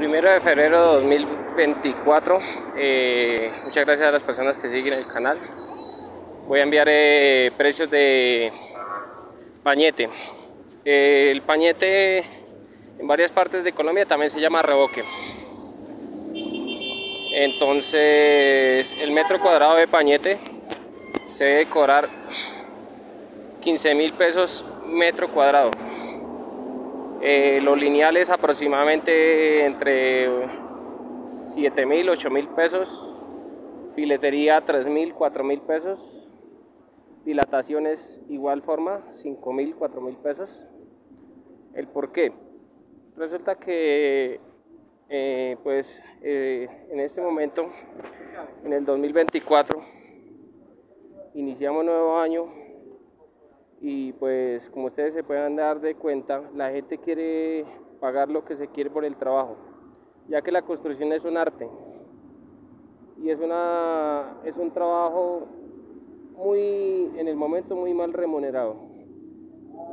Primero de febrero de 2024, eh, muchas gracias a las personas que siguen el canal. Voy a enviar eh, precios de pañete. Eh, el pañete en varias partes de Colombia también se llama reboque. Entonces, el metro cuadrado de pañete se debe cobrar 15 mil pesos metro cuadrado. Eh, los lineales aproximadamente entre 7 mil, 8 mil pesos. Filetería 3 mil, 4 mil pesos. Dilataciones igual forma, 5 mil, 4 mil pesos. ¿El por qué? Resulta que eh, pues eh, en este momento, en el 2024, iniciamos nuevo año y pues como ustedes se pueden dar de cuenta, la gente quiere pagar lo que se quiere por el trabajo, ya que la construcción es un arte y es, una, es un trabajo muy, en el momento muy mal remunerado,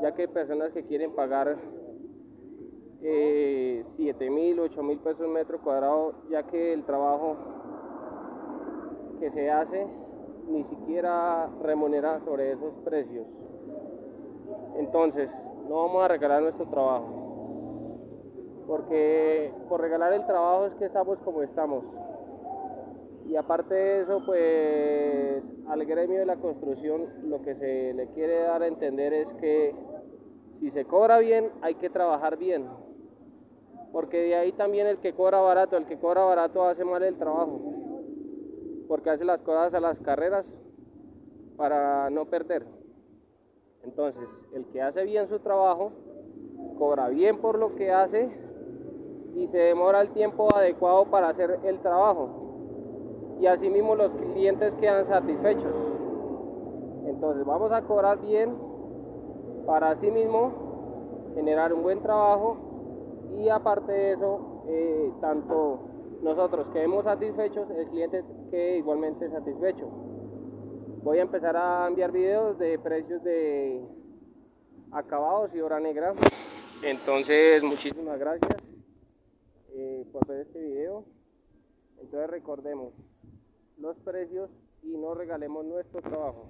ya que hay personas que quieren pagar eh, 7 mil, 8 mil pesos metro cuadrado, ya que el trabajo que se hace ni siquiera remunera sobre esos precios. Entonces, no vamos a regalar nuestro trabajo. Porque por regalar el trabajo es que estamos como estamos. Y aparte de eso, pues al gremio de la construcción lo que se le quiere dar a entender es que si se cobra bien, hay que trabajar bien. Porque de ahí también el que cobra barato, el que cobra barato hace mal el trabajo. Porque hace las cosas a las carreras para no perder. Entonces, el que hace bien su trabajo, cobra bien por lo que hace y se demora el tiempo adecuado para hacer el trabajo. Y asimismo los clientes quedan satisfechos. Entonces vamos a cobrar bien para asimismo generar un buen trabajo y aparte de eso, eh, tanto nosotros quedemos satisfechos, el cliente quede igualmente satisfecho voy a empezar a enviar videos de precios de acabados y hora negra. Entonces muchísimas gracias eh, por ver este video. Entonces recordemos los precios y no regalemos nuestro trabajo